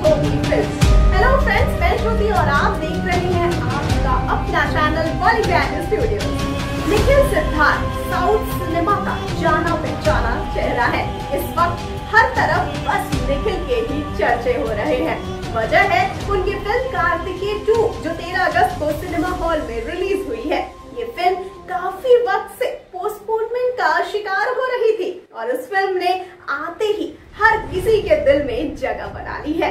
Film hello friends मैं श्रुति और आप देख रहे हैं आपका अपना channel Bollygrand studio Nikhil Siddharth south cinema का जाना पहचाना चेहरा है। इस वक्त हर तरफ़ बस निखिल के ही चर्चे हो रहे हैं। वजह है उनकी फ़िल्म कार्तिकेय 2 जो 13 अगस्त को सिनेमा हॉल में रिलीज़ हुई है। ये फ़िल्म काफ़ी वक्त से पोस्टपोनमेंट का शिकार हो रही थी और उस फ़िल्म ने आते ही हर किसी के दिल में जगह बना ली है।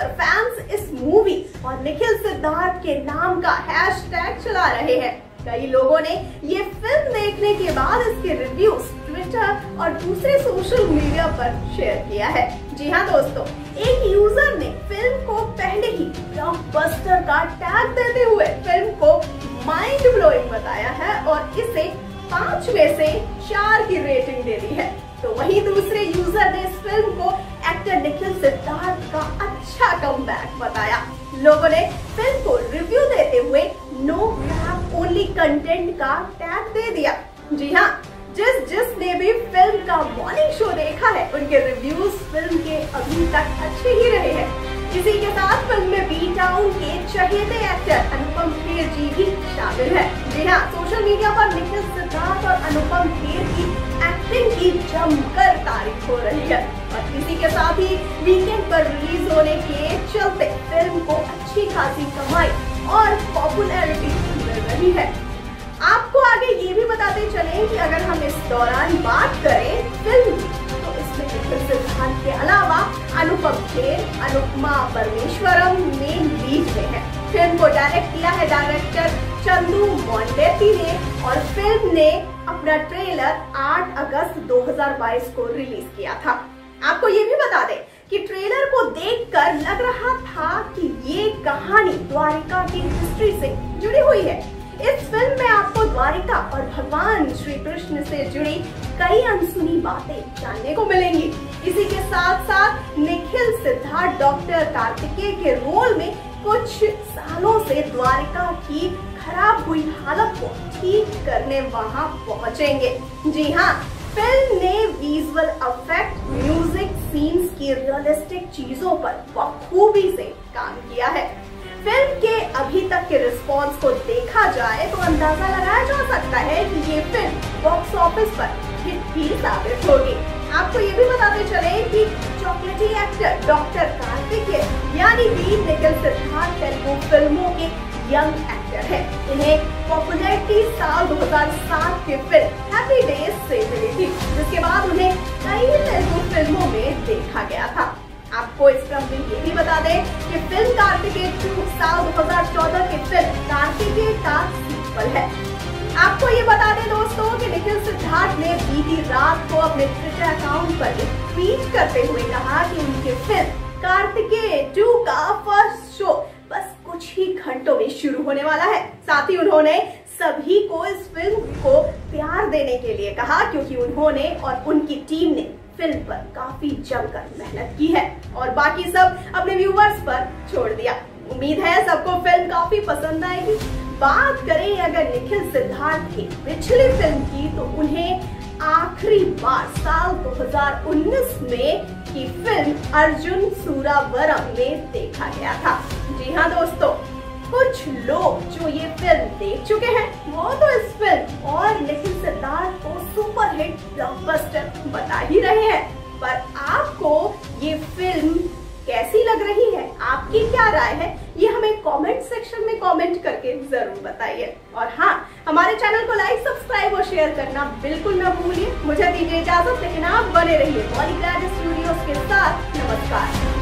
पर फैंस इस मूवी और निखिल सिद्धार्थ के नाम का हैशटैग चला रहे हैं। कई लोगों ने ये फ़िल्म देखने के बाद इसके रिव्यूज़ ट्विटर और दूसरे सोशल मीडिया पर शेयर किया है। जी हाँ दोस्तों, एक यूज़र ने फ़िल्म को पहले ही ब्लॉकबस्टर का टैग देते हुए फ़िल्म को माइंड ब्लोइंग बताया है और इसे पाँच में से चार की रेटिंग दे दी है। तो वहीं दूसरे यूज़र ने इस फ़िल्म को एक्टर निखिल सिद्धार्थ का अच्छा कमबैक बताया लोगों ने फ़िल्म को रिव्यू देते हुए नो ओनली कंटेंट का टैग दे दिया। जी हाँ जिस जिसने भी फ़िल्म का मॉर्निंग शो देखा है, उनके रिव्यूज़ फ़िल्म के अभी तक अच्छे ही रहे हैं। इसी के साथ फ़िल्म में बी टाउन के चहेते एक्टर अनुपम खेर जी भी शामिल है। जी हाँ सोशल मीडिया पर निखिल सिद्धार्थ और अनुपम खेर की एक्टिंग की जमकर तारीफ़ हो रही है। इसी के साथ ही वीकेंड पर रिलीज़ होने के चलते फ़िल्म को अच्छी खासी कमाई और पॉपुलैरिटी मिल रही है। आपको आगे ये भी बताते चले कि अगर हम इस दौरान बात करें फ़िल्म की तो इसमें सिद्धार्थ के अलावा अनुपम खेर, अनुपमा परमेश्वरम मेन लीड में है। फ़िल्म को डायरेक्ट किया है डायरेक्टर चंदू मोंडेती ने और फ़िल्म ने अपना ट्रेलर 8 अगस्त 2022 को रिलीज़ किया था। आपको ये भी बता दें कि ट्रेलर को देखकर लग रहा था कि ये कहानी द्वारिका की हिस्ट्री से जुड़ी हुई है। इस फ़िल्म में आपको द्वारिका और भगवान श्री कृष्ण से जुड़ी कई अनसुनी बातें जानने को मिलेंगी। इसी के साथ साथ निखिल सिद्धार्थ, डॉक्टर कार्तिकेय के रोल में कुछ सालों से द्वारिका की खराब हुई हालत को ठीक करने वहाँ पहुँचेंगे। जी हाँ फ़िल्म ने विजुअल इफ़ेक्ट म्यूज़िक सीन्स की रियलिस्टिक चीज़ों पर बखूबी से काम किया है। फ़िल्म के अभी तक के रिस्पॉन्स को देखा जाए तो अंदाज़ा लगाया जा सकता है कि ये फ़िल्म बॉक्स ऑफ़िस पर हिट भी साबित होगी। आपको ये भी बताते चले कि चॉकलेटी एक्टर डॉक्टर कार्तिकेय, यानी वीर निखिल सिद्धार्थ तेलुगु फ़िल्मों के यंग एक्टर पॉपुलैरिटी साल 2007 की फ़िल्म हैप्पी डेज़ से मिली थी, जिसके बाद उन्हें कई तेलुगु फ़िल्मों में देखा गया था। आपको इस क्रम में ये भी बता दें कि फ़िल्म कार्तिकेय टू साल 2014 की फ़िल्म कार्तिकेय का सीक्वल है। आपको ये बता दें दोस्तों कि निखिल सिद्धार्थ ने बीती रात को अपने ट्विटर अकाउंट पर ट्वीट करते हुए कहा कि उनकी फ़िल्म कार्तिकेय टू का फ़र्स्ट शो कुछ ही घंटों में शुरू होने वाला है। साथ ही उन्होंने सभी को इस फ़िल्म को प्यार देने के लिए कहा, क्योंकि उन्होंने और उनकी टीम ने फ़िल्म पर काफ़ी जमकर मेहनत की है और बाकी सब अपने व्यूवर्स पर छोड़ दिया। उम्मीद है सबको फ़िल्म काफ़ी पसंद आएगी। बात करें अगर निखिल सिद्धार्थ की पिछली फ़िल्म की तो उन्हें आखिरी बार साल 2019 में की फ़िल्म अर्जुन सूरावरम में देखा गया था। जी हाँ दोस्तों, कुछ लोग जो ये फ़िल्म देख चुके हैं, वो तो इस फ़िल्म और निखिल सिद्धार्थ को सुपर हिट ब्लॉकबस्टर बता ही रहे हैं। पर आपको ये फ़िल्म कैसी लग रही है? आपकी क्या राय है? सेक्शन में कमेंट करके ज़रूर बताइए। और हाँ हमारे चैनल को लाइक सब्सक्राइब और शेयर करना बिल्कुल ना भूलिए। मुझे दीजिए इजाज़त, लेकिन आप बने रहिए बॉलीग्राड स्टूडियोज के साथ। नमस्कार।